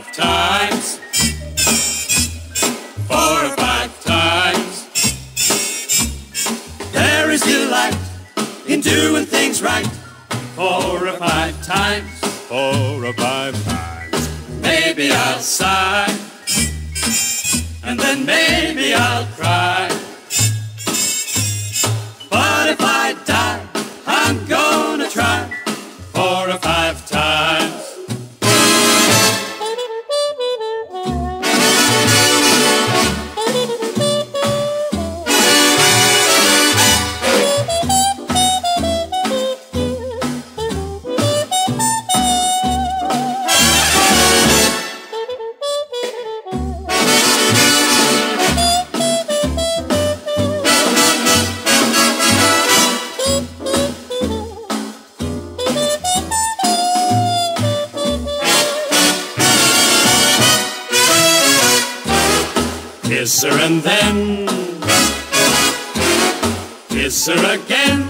five times. Four or five times. There is delight in doing things right. Four or five times. Four or five times. Maybe I'll sigh. And then maybe I'll cry. Kiss her and then kiss her again.